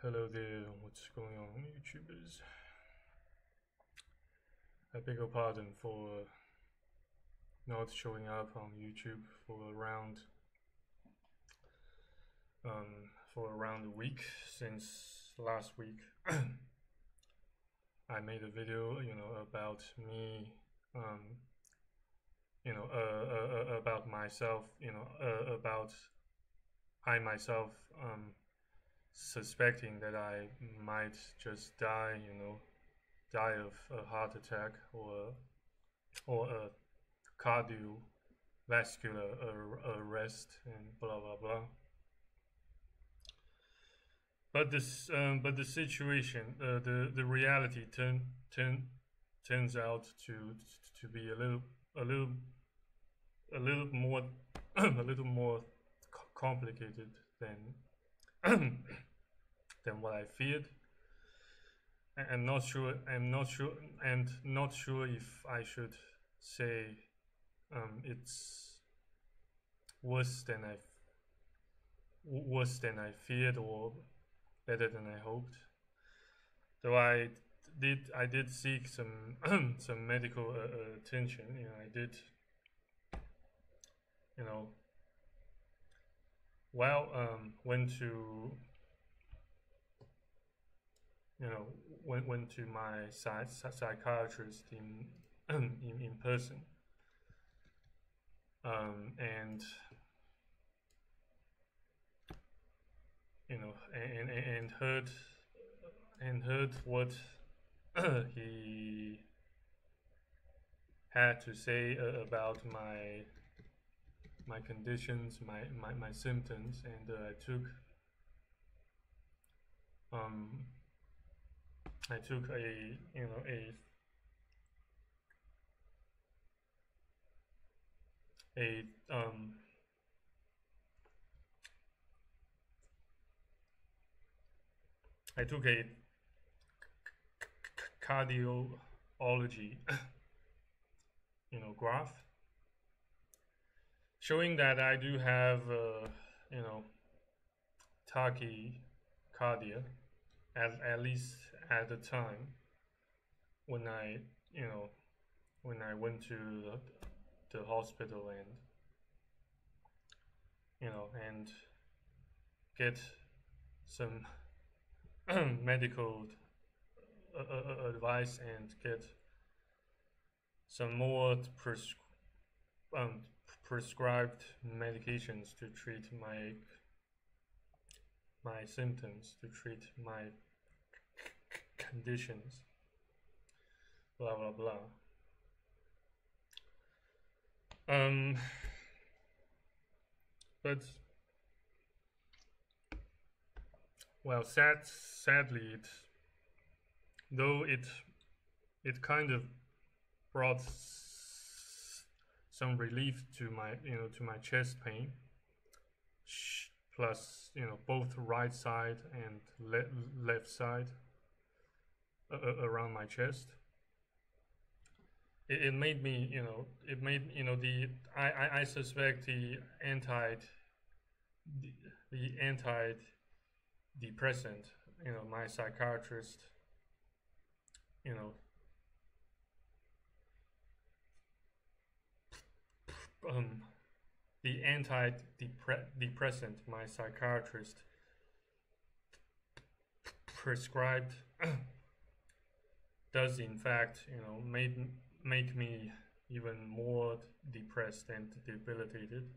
Hello there, what's going on, YouTubers? I beg your pardon for not showing up on YouTube for around um, for around a week since last week. I made a video, you know, about me, um, you know, uh, uh, uh, about myself, you know, uh, about I myself. Um, suspecting that I might just die, you know, die of a heart attack or or a cardiovascular arrest and blah blah blah. But this, um, but the situation, uh, the the reality turn, turn, turns out to to be a little a little a little more a little more complicated than than what I feared. I'm not sure. I'm not sure, and not sure if I should say um, it's worse than I worse than I feared or better than I hoped. Though I did, I did seek some some medical uh, attention. You know, I did. You know, well, um, went to you know went went to my psych psychiatrist in in, in person. Um, and you know and and heard and heard what he had to say uh, about my my conditions my my, my symptoms and uh, I took um I took a you know a a um I took a cardiology you know graph showing that I do have uh, you know tachycardia at, at least at the time when I, you know, when I went to the, the hospital and, you know, and get some medical uh, uh, uh, advice and get some more pres um, prescribed medications to treat my my symptoms, to treat my conditions, blah blah blah. Um, but well, sad, sadly, it though it it kind of brought some relief to my you know to my chest pain plus you know both right side and le left side around my chest. It, it, made me, you know, it made, you know, the, I, I, I suspect the anti, the, the anti-depressant, you know, my psychiatrist, you know, um, the anti-depressant my psychiatrist prescribed does in fact you know make make me even more depressed and debilitated.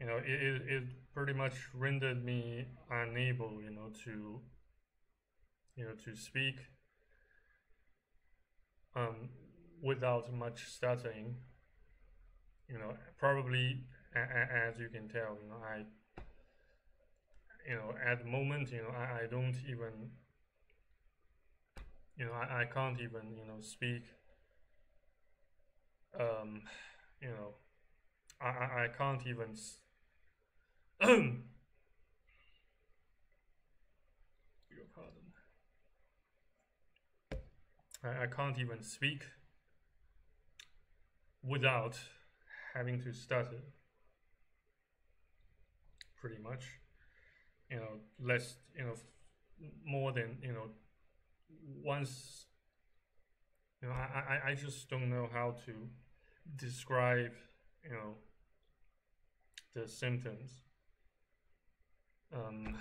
You know it, it, it pretty much rendered me unable you know to you know to speak. Um, without much stuttering you know probably as you can tell you know i you know at the moment you know i, I don't even you know, I, I can't even, you know, speak. Um, you know, I, I, can't even. your pardon. I, I can't even speak without having to stutter. Pretty much. you know less you know more than you know once you know I, I, I just don't know how to describe you know the symptoms um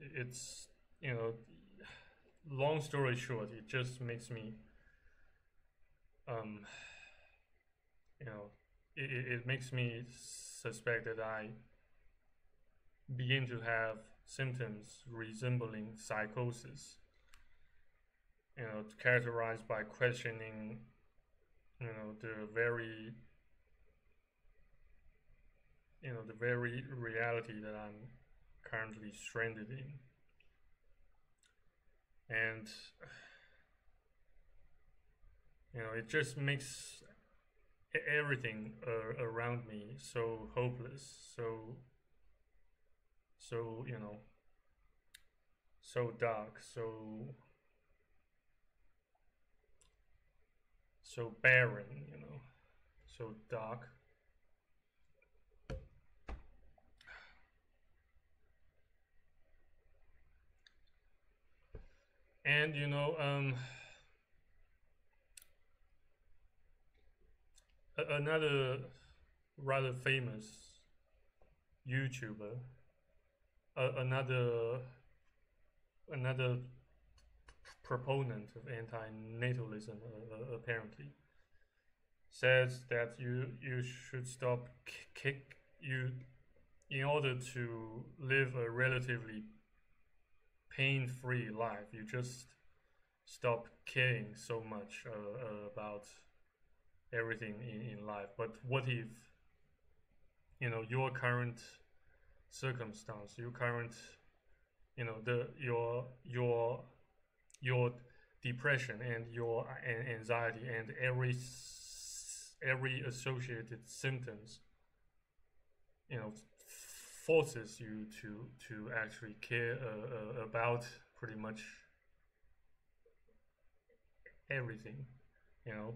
it's you know long story short it just makes me um you know it, it makes me suspect that i begin to have symptoms resembling psychosis you know characterized by questioning you know the very you know the very reality that i'm currently stranded in. And you know it just makes everything uh, around me so hopeless so so you know so dark so so barren you know so dark. And you know um another rather famous YouTuber uh, another another proponent of anti-natalism uh, apparently says that you you should stop kick you in order to live a relatively pain-free life. You just stop caring so much uh, about everything in, in life but what if you know your current circumstance, your current, you know, the your your your depression and your anxiety and every every associated symptoms, you know, forces you to to actually care uh, uh, about pretty much everything, you know.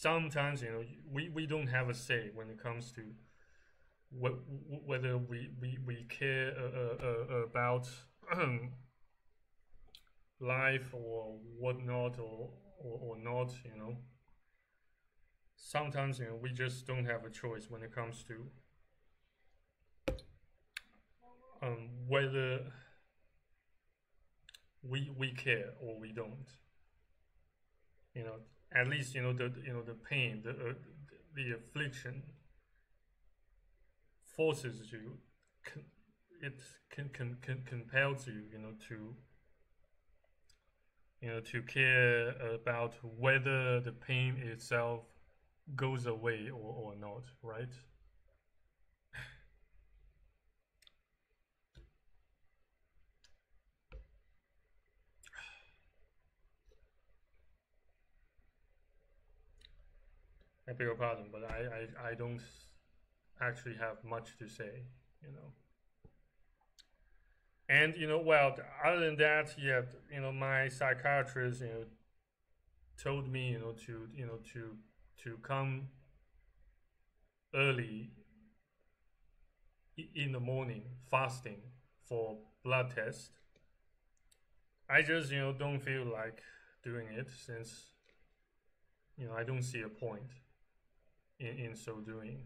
Sometimes you know we, we don't have a say when it comes to whether we, we, we care uh, uh, uh about life or whatnot or, or, or not, you know. Sometimes, you know, we just don't have a choice when it comes to um, whether we we care or we don't. You know, at least you know the you know the pain, the uh, the affliction forces you, it can, can, can compels you, you know, to you know, to care about whether the pain itself goes away or, or not, right? I beg your pardon, but I, I, I don't actually have much to say, you know. And you know, well, other than that, yeah, you know, my psychiatrist, you know, told me, you know, to you know to to come early in the morning fasting for blood test. I just you know don't feel like doing it since you know I don't see a point in in so doing.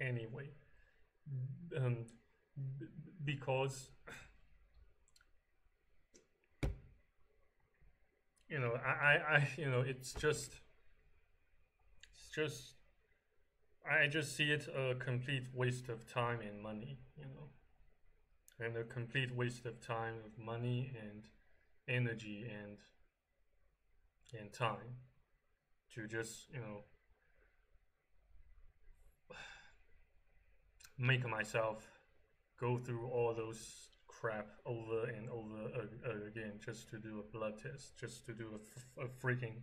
Anyway um, because you know I, I you know it's just it's just I just see it a complete waste of time and money you know and a complete waste of time of money and energy and and time to just you know make myself go through all those crap over and over uh, again just to do a blood test, just to do a, freaking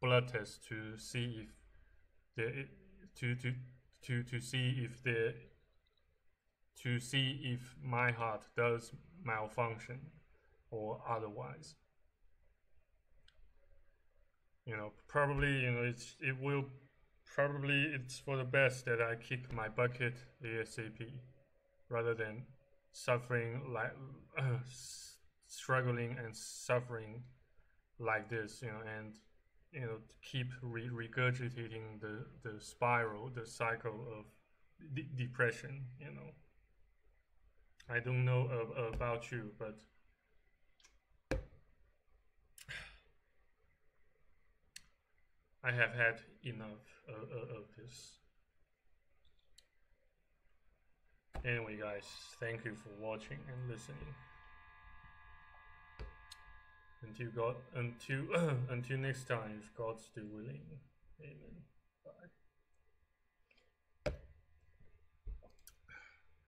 blood test to see if the to to to to see if the to see if my heart does malfunction or otherwise. You know, probably you know it's it will probably it's for the best that I kick my bucket ASAP. rather than suffering like uh, struggling and suffering like this, you know, and you know keep re- regurgitating the the spiral, the cycle of de- depression. You know, I don't know about you, but I have had enough uh, of this. Anyway, guys, thank you for watching and listening. Until God, until until next time, if God's still willing. Amen. Bye.